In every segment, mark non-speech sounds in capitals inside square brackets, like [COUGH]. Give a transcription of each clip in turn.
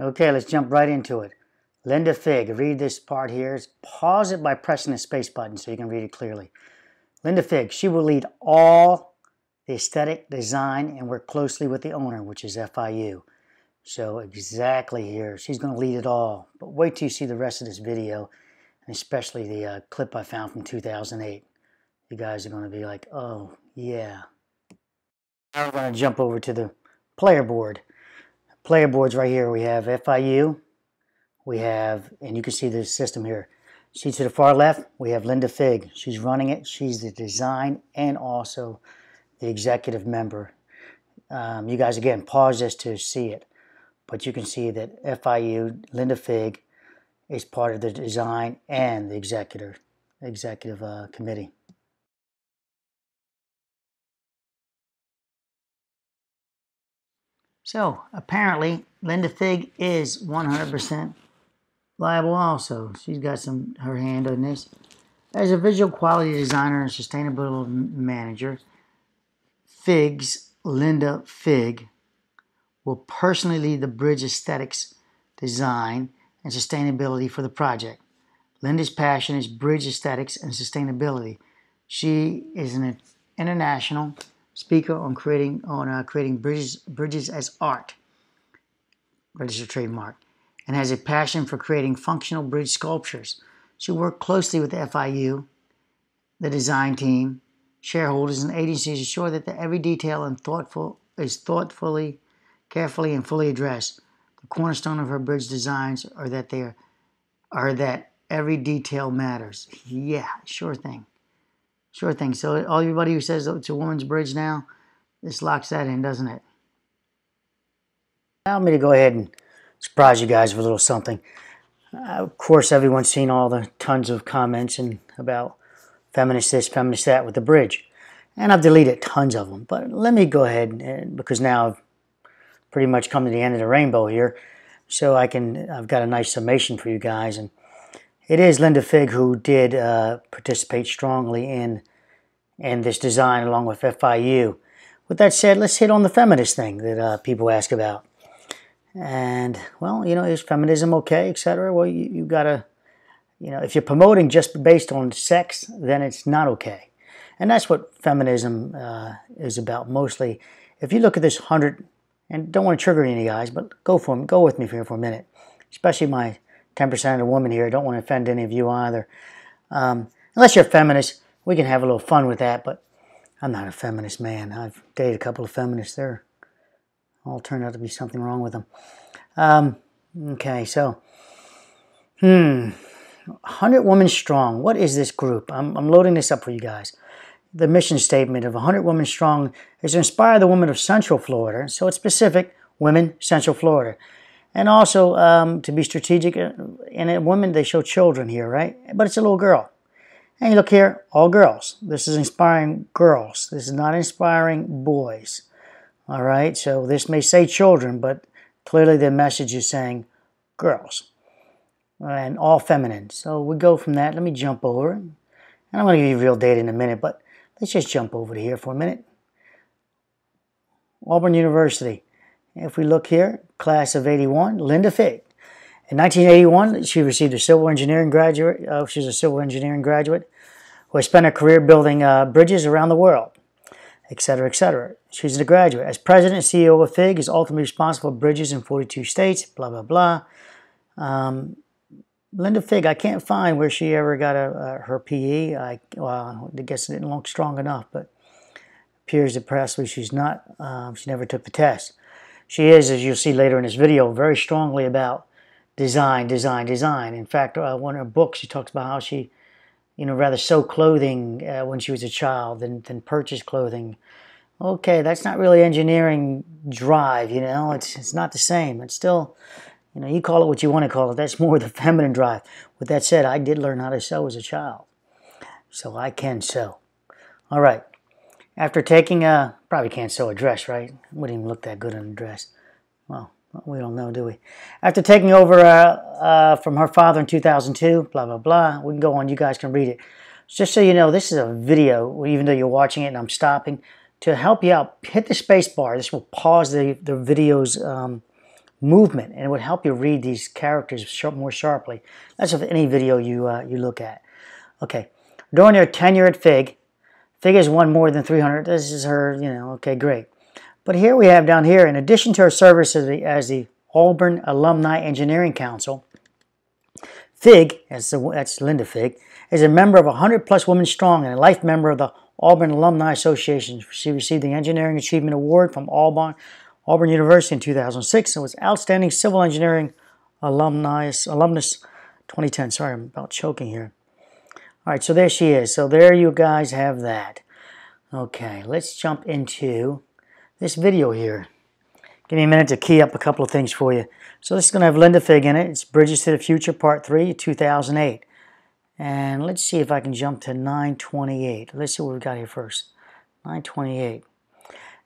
Okay, let's jump right into it. Linda Figg, read this part here. Pause it by pressing the space button so you can read it clearly. Linda Figg, she will lead all the aesthetic design and work closely with the owner, which is FIU. So exactly here, she's going to lead it all. But wait till you see the rest of this video, and especially the uh, clip I found from 2008. You guys are going to be like, oh, yeah. Now we're going to jump over to the player board. Player boards right here. We have FIU. We have, and you can see the system here. See to the far left, we have Linda Figg. She's running it. She's the design and also the executive member. Um, you guys, again, pause this to see it. But you can see that FIU, Linda Figg, is part of the design and the executive, executive uh, committee. So apparently, Linda Figg is 100% liable also. She's got some her hand on this. As a visual quality designer and sustainability manager, Figg's Linda Figg will personally lead the bridge aesthetics design and sustainability for the project. Linda's passion is bridge aesthetics and sustainability. She is an international speaker on creating on uh, creating bridges bridges as art, registered trademark, and has a passion for creating functional bridge sculptures. She worked closely with the FIU, the design team, shareholders, and agencies to ensure that the every detail and thoughtful is thoughtfully, carefully, and fully addressed. The cornerstone of her bridge designs are that they are, are that every detail matters. Yeah, sure thing. Sure thing. So all everybody who says it's a woman's bridge now, this locks that in, doesn't it? Allow me to go ahead and surprise you guys with a little something. Uh, of course, everyone's seen all the tons of comments and about feminist this, feminist that with the bridge. And I've deleted tons of them. But let me go ahead, and, because now I've pretty much come to the end of the rainbow here. So I can, I've got a nice summation for you guys. And it is Linda Figg who did uh, participate strongly in, in this design along with FIU. With that said, let's hit on the feminist thing that uh, people ask about. And, well, you know, is feminism okay, etc.? Well, you, you got to, you know, if you're promoting just based on sex, then it's not okay. And that's what feminism uh, is about mostly. If you look at this 100, and don't want to trigger any guys, but go for them, go with me here for a minute, especially my 10% of the women here. I don't want to offend any of you either. Um, unless you're a feminist, we can have a little fun with that, but I'm not a feminist man. I've dated a couple of feminists. They're all turned out to be something wrong with them. Um, okay, so, hmm, 100 Women Strong. What is this group? I'm, I'm loading this up for you guys. The mission statement of 100 Women Strong is to inspire the women of Central Florida. So it's specific, women, Central Florida. And also um, to be strategic, And uh, a woman, they show children here, right? But it's a little girl. And you look here, all girls. This is inspiring girls. This is not inspiring boys. All right, so this may say children, but clearly the message is saying girls and all feminine. So we go from that. Let me jump over. And I'm going to give you real data in a minute, but let's just jump over to here for a minute. Auburn University. If we look here, class of 81, Linda Figg. In 1981, she received a civil engineering graduate. Uh, she's a civil engineering graduate who has spent her career building uh, bridges around the world, etc., etc. She's a graduate. As president and CEO of FIGG, is ultimately responsible for bridges in 42 states, blah, blah, blah. Um, Linda Figg, I can't find where she ever got a, a her PE. I, well, I guess it didn't look strong enough, but appears that possibly she's not, um, she never took the test. She is, as you'll see later in this video, very strongly about design, design, design. In fact, uh, one of her books, she talks about how she, you know, rather sew clothing uh, when she was a child than, than purchase clothing okay, that's not really engineering drive, you know, it's, it's not the same. It's still, you know, you call it what you want to call it. That's more the [LAUGHS] feminine drive. With that said, I did learn how to sew as a child, so I can sew. All right. After taking a, probably can't sew a dress, right? Wouldn't even look that good in a dress. Well, we don't know, do we? After taking over uh, uh, from her father in 2002, blah, blah, blah, we can go on. You guys can read it. Just so you know, this is a video, even though you're watching it and I'm stopping to help you out, hit the space bar. This will pause the, the video's um, movement, and it would help you read these characters sharp, more sharply. That's with any video you uh, you look at. Okay, during your tenure at FIGG, FIGG has won more than 300. This is her, you know, okay, great. But here we have down here, in addition to her service as the, as the Auburn Alumni Engineering Council, FIGG, that's, the, that's Linda Figg, is a member of 100 Plus Women Strong and a life member of the Auburn Alumni Association. She received the Engineering Achievement Award from Auburn, Auburn University in 2006 and was Outstanding Civil Engineering Alumnus, Alumnus 2010. Sorry, I'm about choking here. All right, so there she is. So there you guys have that. Okay, let's jump into this video here. Give me a minute to key up a couple of things for you. So this is going to have Linda Figg in it. It's Bridges to the Future Part 3, 2008. And let's see if I can jump to 928. Let's see what we've got here first. 928.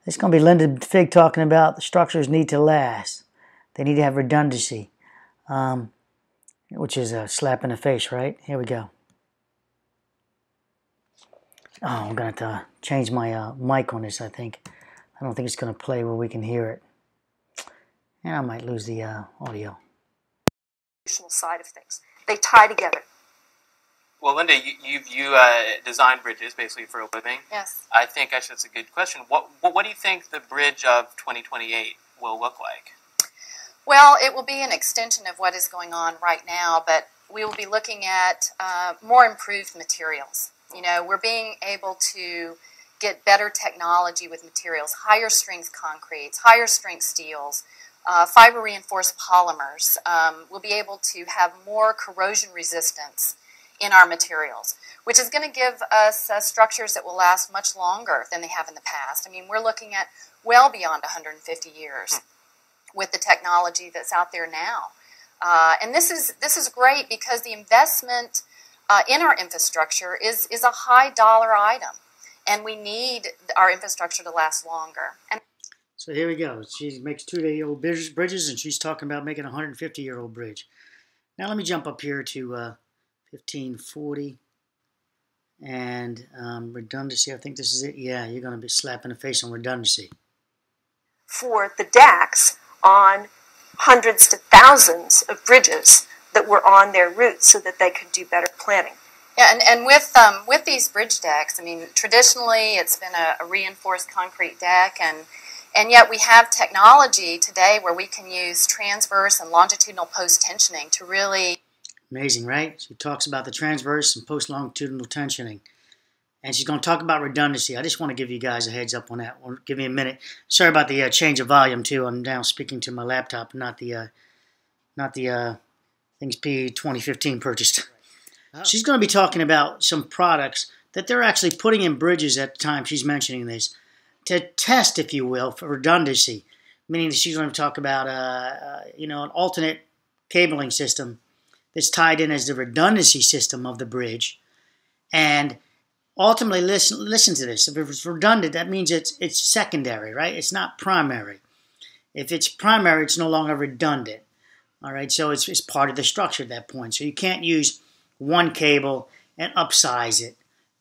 This is going to be Linda Figg talking about the structures need to last. They need to have redundancy, um, which is a slap in the face, right? Here we go. Oh, I'm going to to change my uh, mic on this, I think. I don't think it's going to play where we can hear it. And I might lose the uh, audio. Side of things. They tie together. Well, Linda, you you, you uh, design bridges basically for a living. Yes. I think actually that's a good question. What, what what do you think the bridge of 2028 will look like? Well, it will be an extension of what is going on right now, but we will be looking at uh, more improved materials. You know, we're being able to get better technology with materials, higher strength concretes, higher strength steels, uh, fiber reinforced polymers. Um, we'll be able to have more corrosion resistance in our materials, which is going to give us uh, structures that will last much longer than they have in the past. I mean, we're looking at well beyond 150 years hmm. with the technology that's out there now. Uh, and this is this is great because the investment uh, in our infrastructure is, is a high dollar item, and we need our infrastructure to last longer. And so here we go. She makes two-day-old bridges, and she's talking about making a 150-year-old bridge. Now let me jump up here to uh, 1540 and um, redundancy. I think this is it. Yeah, you're going to be slapping the face on redundancy. For the decks on hundreds to thousands of bridges that were on their routes so that they could do better planning. Yeah, and, and with um, with these bridge decks, I mean, traditionally it's been a, a, reinforced concrete deck, and and yet we have technology today where we can use transverse and longitudinal post tensioning to really. Amazing, right? She talks about the transverse and post longitudinal tensioning, and she's going to talk about redundancy. I just want to give you guys a heads up on that. give me a minute. Sorry about the uh, change of volume too. I'm now speaking to my laptop, not the uh, not the uh, things P 2015 purchased. Oh. She's going to be talking about some products that they're actually putting in bridges at the time she's mentioning this to test, if you will, for redundancy. Meaning that she's going to talk about, uh, uh, you know, an alternate cabling system that's tied in as the redundancy system of the bridge, and ultimately listen listen to this. If it's redundant, that means it's it's secondary, right? It's not primary. If it's primary, it's no longer redundant. All right, so it's, it's part of the structure at that point. So you can't use one cable and upsize it.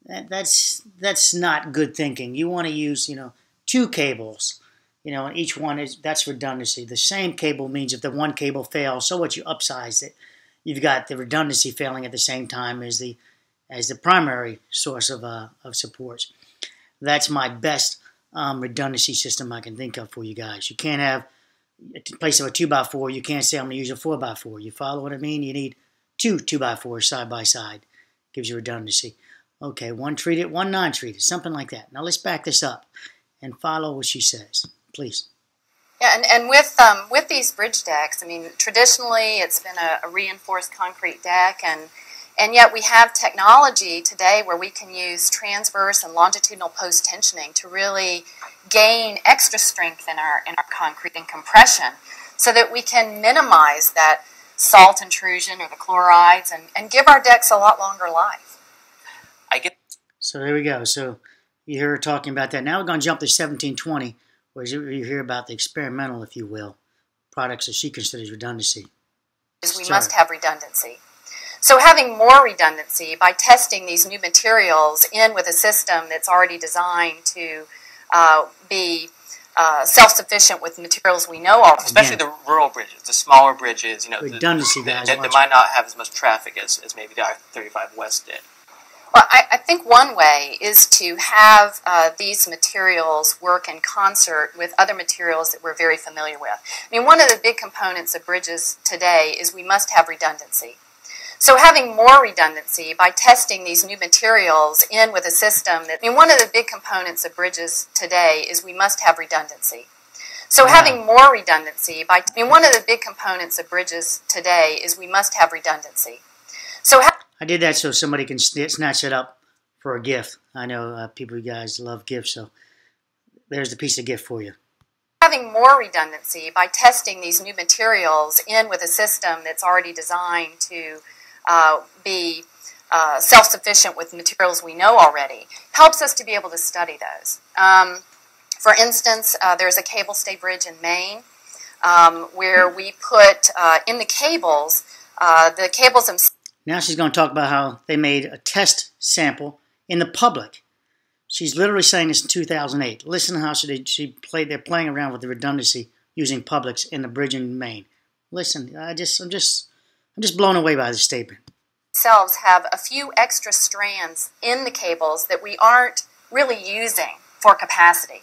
That, that's that's not good thinking. You want to use you know two cables. You know, and each one is that's redundancy. The same cable means if the one cable fails, so what you upsize it, you've got the redundancy failing at the same time as the as the primary source of uh, of supports. That's my best um, redundancy system I can think of for you guys. You can't have in place of a 2x4, you can't say I'm going to use a 4x4. You follow what I mean? You need two 2x4s side by side. Gives you redundancy. Okay, one treated, one non-treated, something like that. Now let's back this up and follow what she says, please. Yeah, and, and with um, with these bridge decks, I mean, traditionally it's been a, a reinforced concrete deck, and and yet we have technology today where we can use transverse and longitudinal post tensioning to really gain extra strength in our, in our concrete and compression so that we can minimize that salt intrusion or the chlorides and, and give our decks a lot longer life. I get. So there we go. So you hear her talking about that. Now we're going to jump to 1720, where you hear about the experimental, if you will, products that she considers redundancy. We Sorry. must have redundancy. So having more redundancy by testing these new materials in with a system that's already designed to uh, be uh, self-sufficient with materials we know already. Especially the rural bridges, the smaller bridges, you know, the- Redundancy, that, guys. that, watch might not have as much traffic as, as maybe the I-35 West did. Well, I, I think one way is to have uh, these materials work in concert with other materials that we're very familiar with. I mean, one of the big components of bridges today is we must have redundancy. So having more redundancy by testing these new materials in with a system that, I mean, one of the big components of bridges today is we must have redundancy. So having more redundancy by, I mean, one of the big components of bridges today is we must have redundancy. So ha- I did that so somebody can snatch it up for a gift. I know uh, people, you guys love gifts, so there's the piece of gift for you. having more redundancy by testing these new materials in with a system that's already designed to uh, be uh, self-sufficient with materials we know already helps us to be able to study those. Um, for instance, uh, there's a cable stay bridge in Maine um, where we put uh, in the cables, uh, the cables themselves Now she's going to talk about how they made a test sample in the public. She's literally saying this in 2008. Listen how she, she played. They're playing around with the redundancy using Publix in the bridge in Maine. Listen, I just, I'm just, I'm just blown away by this statement. themselves have a few extra strands in the cables that we aren't really using for capacity.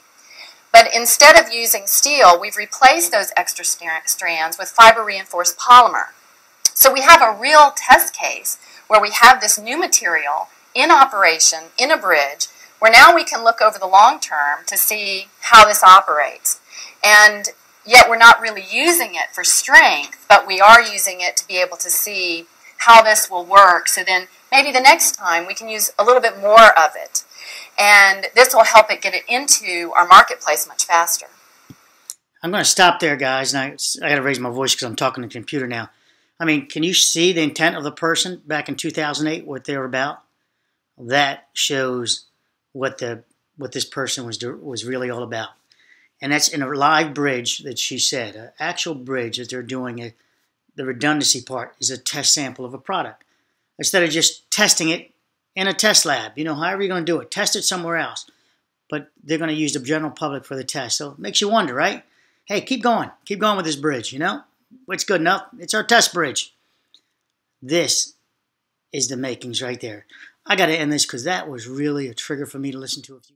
But instead of using steel, we've replaced those extra strands with fiber reinforced polymer. So we have a real test case where we have this new material in operation in a bridge where now we can look over the long term to see how this operates. And yet we're not really using it for strength, but we are using it to be able to see how this will work. So then maybe the next time we can use a little bit more of it. And this will help it get it into our marketplace much faster. I'm going to stop there, guys, and I, I got to raise my voice because I'm talking to the computer now. I mean, can you see the intent of the person back in 2008, what they were about? That shows what the what this person was was really all about, and that's in a live bridge that she said, an actual bridge that they're doing. A, the redundancy part is a test sample of a product instead of just testing it in a test lab. You know, however you're going to do it, test it somewhere else. But they're going to use the general public for the test, so it makes you wonder, right? hey, keep going. Keep going with this bridge, you know? It's good enough. It's our test bridge. This is the makings right there. I got to end this because that was really a trigger for me to listen to. A few